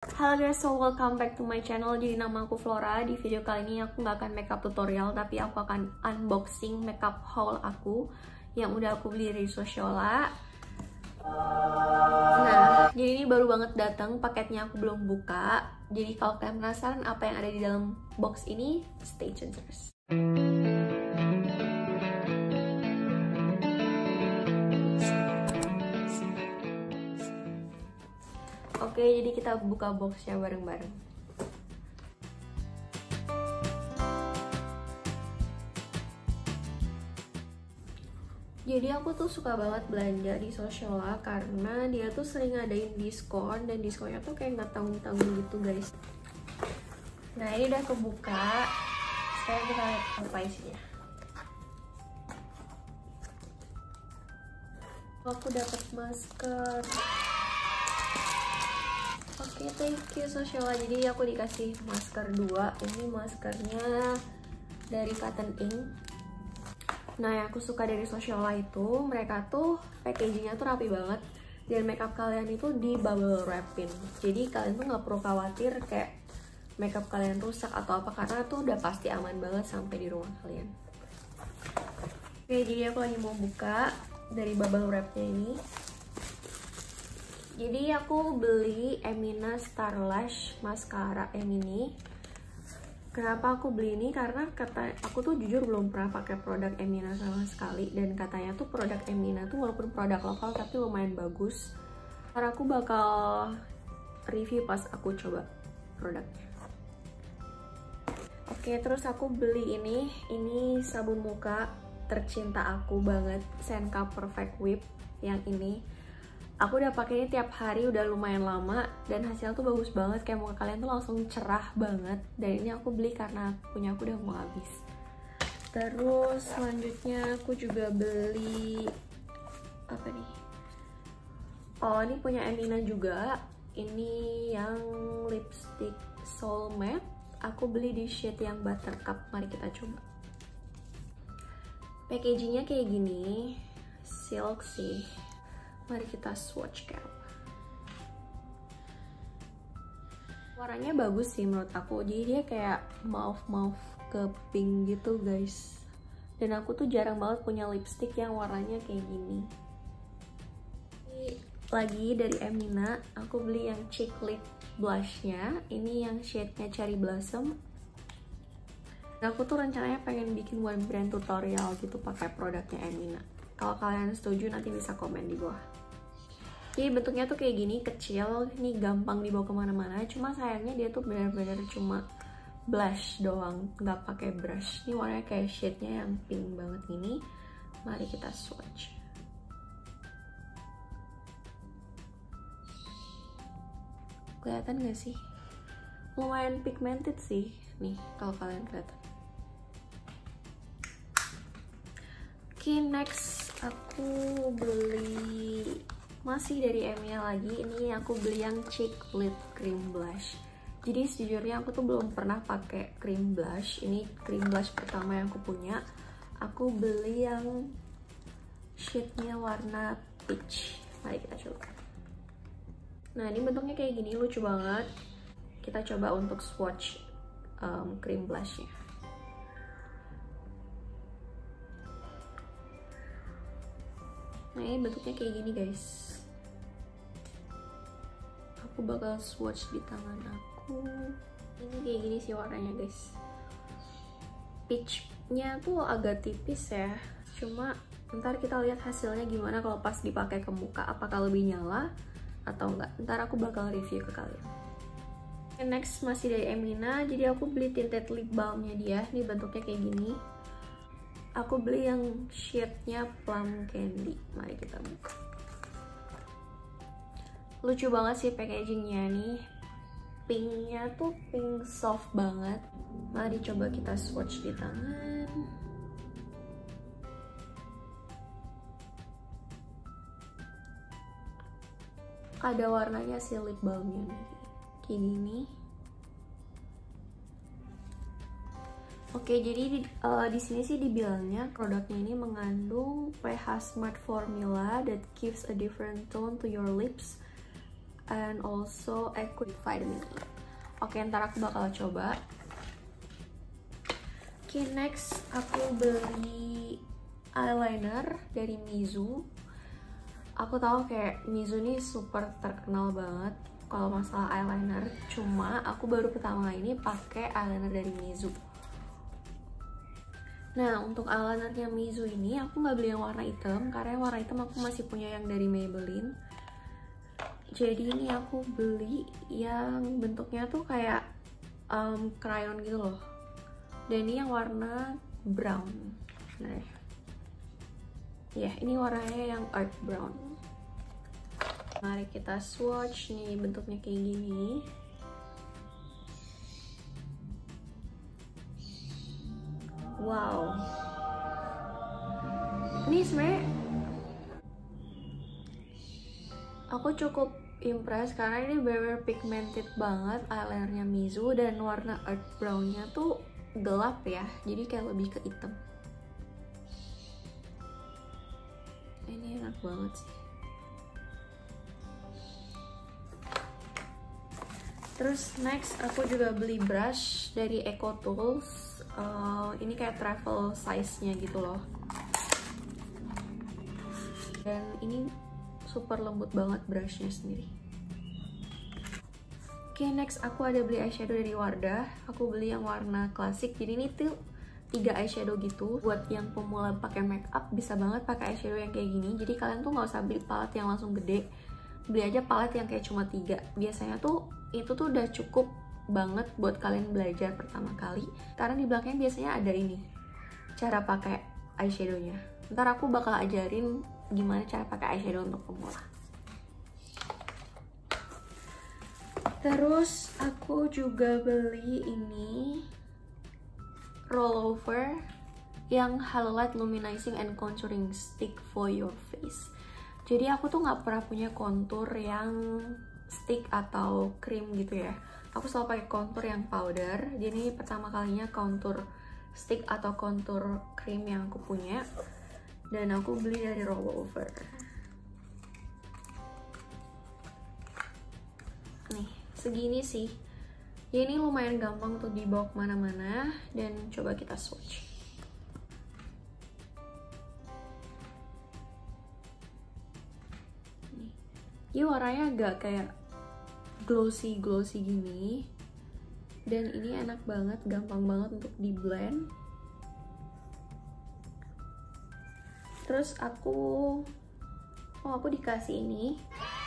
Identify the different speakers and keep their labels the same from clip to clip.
Speaker 1: Halo guys, so welcome back to my channel. Jadi nama aku Flora. Di video kali ini aku nggak akan makeup tutorial Tapi aku akan unboxing makeup haul aku Yang udah aku beli dari Sociola. Nah, jadi ini baru banget datang Paketnya aku belum buka. Jadi kalau kalian penasaran apa yang ada di dalam box ini Stay tuned terus Oke, jadi kita buka boxnya bareng-bareng. Jadi aku tuh suka banget belanja di Sociala karena dia tuh sering ngadain diskon dan diskonnya tuh kayak nggak tanggung-tanggung gitu guys. Nah ini udah kebuka, saya kita lihat apa isinya. Aku dapat masker. Oke, okay, thank you Sociala. Jadi aku dikasih masker dua. Ini maskernya dari Cotton Ink. Nah, yang aku suka dari Sociala itu, mereka tuh packagingnya tuh rapi banget. Dan makeup kalian itu di bubble wrapin. Jadi kalian tuh nggak perlu khawatir kayak makeup kalian rusak atau apa karena tuh udah pasti aman banget sampai di rumah kalian. Oke, jadi aku lagi mau buka dari bubble wrapnya ini. Jadi aku beli Emina Starlash Mascara yang ini. Kenapa aku beli ini? Karena kata aku tuh jujur belum pernah pakai produk Emina sama sekali dan katanya tuh produk Emina tuh walaupun produk lokal tapi lumayan bagus. Karena aku bakal review pas aku coba produknya. Oke, terus aku beli ini. Ini sabun muka tercinta aku banget, Senka Perfect Whip yang ini aku udah pakai ini tiap hari udah lumayan lama dan hasil tuh bagus banget. Kayak muka kalian tuh langsung cerah banget. Dan ini aku beli karena punya aku udah mau habis. Terus selanjutnya aku juga beli apa nih? Oh ini punya Emina juga. Ini yang lipstick Soul Matte. Aku beli di shade yang Buttercup. Mari kita coba. Packagingnya kayak gini. Silk sih Mari kita swatch kayak apa. Warnanya bagus sih menurut aku. Jadi dia kayak mauve-mauve ke pink gitu guys. Dan aku tuh jarang banget punya lipstick yang warnanya kayak gini. Lagi dari Emina, aku beli yang cheek lip blushnya. Ini yang shade-nya Cherry Blossom. aku tuh rencananya pengen bikin one brand tutorial gitu pakai produknya Emina. Kalau kalian setuju nanti bisa komen di bawah. Jadi bentuknya tuh kayak gini, kecil, ini gampang dibawa ke mana-mana. Cuma sayangnya dia tuh benar-benar cuma blush doang, nggak pakai brush. Ini warnanya kayak shade-nya yang pink banget ini. Mari kita swatch. Kelihatan gak sih? Lumayan pigmented sih, nih kalau kalian kelihatan. Oke, okay, next aku beli masih dari Emia lagi ini aku beli yang cheek lip cream blush. Jadi sejujurnya aku tuh belum pernah pakai cream blush. Ini cream blush pertama yang aku punya. Aku beli yang shade-nya warna peach. Mari kita coba. Nah ini bentuknya kayak gini lucu banget. Kita coba untuk swatch um, cream blushnya. Nah ini bentuknya kayak gini guys Aku bakal swatch di tangan aku. Ini kayak gini sih warnanya guys. Peachnya tuh agak tipis ya. Cuma ntar kita lihat hasilnya gimana kalau pas dipakai ke muka Apakah lebih nyala atau enggak. Ntar aku bakal review ke kalian. Next masih dari Emina. Jadi aku beli tinted lip balmnya dia. Ini bentuknya kayak gini. Aku beli yang shade-nya plum candy. Mari kita buka lucu banget sih packagingnya nih. Pinknya tuh pink soft banget. Mari coba kita swatch di tangan. Ada warnanya si lip balmnya nih. Kayak gini. Oke, jadi di, uh, di sini sih dibilangnya produknya ini mengandung pH Smart Formula that gives a different tone to your lips and also Equip Vitamin. Oke, ntar aku bakal coba. Oke, next aku beli eyeliner dari Mizu. Aku tahu kayak Mizu ini super terkenal banget kalau masalah eyeliner. Cuma aku baru pertama ini pakai eyeliner dari Mizu. Nah, untuk eyelinernya Mizu ini aku nggak beli yang warna hitam karena warna hitam aku masih punya yang dari Maybelline jadi ini aku beli yang bentuknya tuh kayak um, crayon gitu loh. Dan ini yang warna brown ya ini warnanya yang earth brown. Mari kita swatch nih bentuknya kayak gini. Wow. Ini sebenarnya aku cukup impress karena ini bener pigmented banget eyelinernya Mizu dan warna earth brownnya tuh gelap ya jadi kayak lebih ke hitam. Ini enak banget sih. Terus next aku juga beli brush dari Eco Tools. Uh, ini kayak travel size nya gitu loh. Dan ini super lembut banget brushnya sendiri. Oke okay, next aku ada beli eyeshadow dari Wardah. Aku beli yang warna klasik. Jadi ini tuh tiga eyeshadow gitu. Buat yang pemula pakai makeup bisa banget pakai eyeshadow yang kayak gini. Jadi kalian tuh nggak usah beli palette yang langsung gede. Beli aja palette yang kayak cuma tiga. Biasanya tuh itu tuh udah cukup banget buat kalian belajar pertama kali. Karena di belakangnya biasanya ada ini cara pakai eyeshadownya. Ntar aku bakal ajarin gimana cara pakai eyeshadow untuk pemula? Terus aku juga beli ini rollover yang highlight luminizing and contouring stick for your face. Jadi aku tuh nggak pernah punya kontur yang stick atau cream gitu ya. Aku selalu pakai kontur yang powder. Jadi ini pertama kalinya kontur stick atau kontur cream yang aku punya dan aku beli dari rollover. Nih segini sih. Ya ini lumayan gampang untuk dibawa ke mana-mana dan coba kita swatch. Nih. Ini warnanya agak kayak glossy glossy gini. Dan ini enak banget gampang banget untuk di blend terus aku oh aku dikasih ini.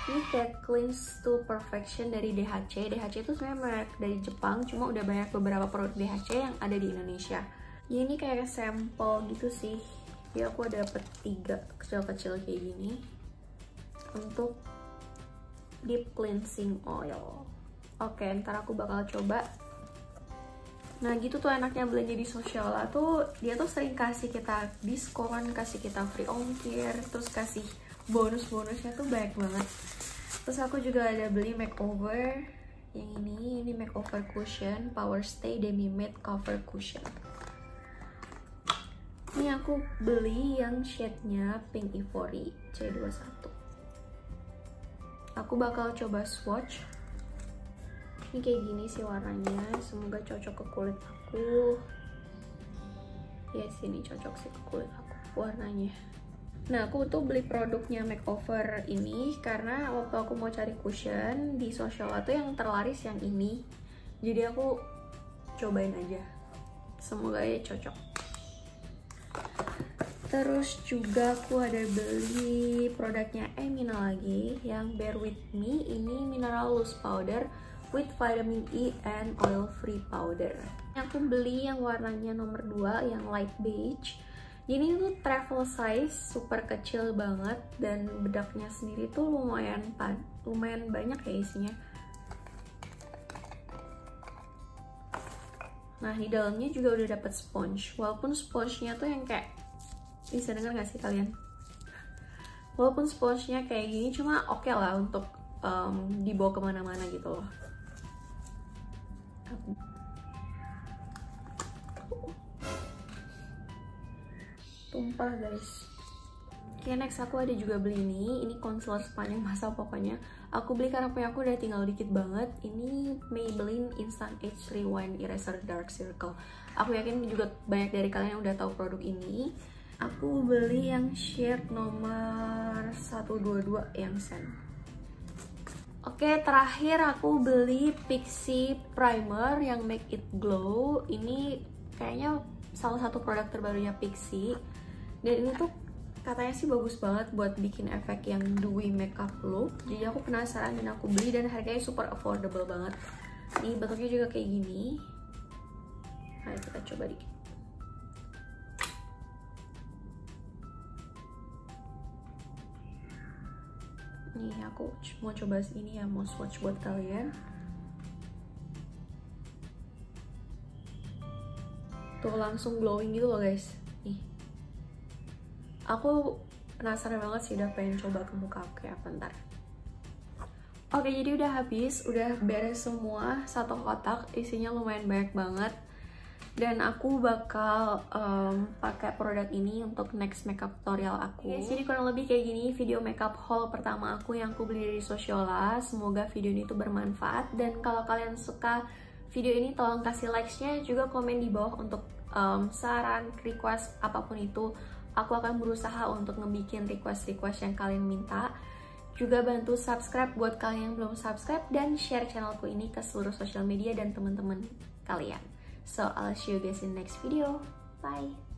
Speaker 1: Ini kayak cleanse to perfection dari DHC DHC itu sebenarnya merek dari Jepang cuma udah banyak beberapa produk DHC yang ada di Indonesia. Ya, ini kayak sampel gitu sih. Ya aku dapet tiga kecil-kecil kayak gini untuk deep cleansing oil. Oke ntar aku bakal coba Nah gitu tuh enaknya belanja di Sociala tuh dia tuh sering kasih kita diskon, kasih kita free ongkir, terus kasih bonus-bonusnya tuh banyak banget. Terus aku juga ada beli makeover yang ini, ini makeover cushion Power Stay Demi Matte Cover Cushion. Ini aku beli yang shade-nya Pink Ivory C21. Aku bakal coba swatch ini kayak gini sih warnanya. Semoga cocok ke kulit aku. Ya sini cocok sih ke kulit aku warnanya. Nah aku tuh beli produknya makeover ini karena waktu aku mau cari cushion di social tuh yang terlaris yang ini. Jadi aku cobain aja. Semoga ya cocok. Terus juga aku ada beli produknya Emina lagi yang Bear With Me. Ini mineral loose powder with vitamin E and oil free powder. Aku beli yang warnanya nomor 2 yang light beige. Ini tuh travel size, super kecil banget dan bedaknya sendiri tuh lumayan pad, lumayan banyak ya isinya. Nah di dalamnya juga udah dapet sponge, walaupun spongenya tuh yang kayak bisa denger gak sih kalian? Walaupun spongenya kayak gini, cuma oke okay lah untuk um, dibawa ke mana-mana gitu loh tumpah guys Oke, next aku ada juga beli ini. Ini concealer sepanjang masa pokoknya. Aku beli karena punya aku udah tinggal dikit banget. Ini Maybelline Instant Age Rewind Eraser Dark Circle. Aku yakin juga banyak dari kalian yang udah tahu produk ini. Aku beli yang shade nomor 122 yang sen. Oke, terakhir aku beli Pixie Primer yang Make It Glow. Ini kayaknya salah satu produk terbarunya Pixie. Dan ini tuh katanya sih bagus banget buat bikin efek yang dewy makeup look jadi aku penasaran dan aku beli dan harganya super affordable banget nih bentuknya juga kayak gini ayo kita coba dikit nih aku mau coba ini ya mau swatch buat kalian. Tuh langsung glowing gitu loh guys. Aku penasaran banget sih udah pengen coba ke muka aku kayak apa ntar. Oke jadi udah habis, udah beres semua satu kotak, isinya lumayan banyak banget dan aku bakal um, pakai produk ini untuk next makeup tutorial aku. Yes, jadi kurang lebih kayak gini video makeup haul pertama aku yang aku beli dari Sociola. Semoga video ini tuh bermanfaat dan kalau kalian suka video ini tolong kasih likes-nya juga komen di bawah untuk um, saran, request apa pun itu aku akan berusaha untuk ngebikin request-request yang kalian minta. Juga bantu subscribe buat kalian yang belum subscribe dan share channelku ini ke seluruh sosial media dan teman-teman kalian. So, I'll see you guys in next video. Bye!